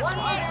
One minute.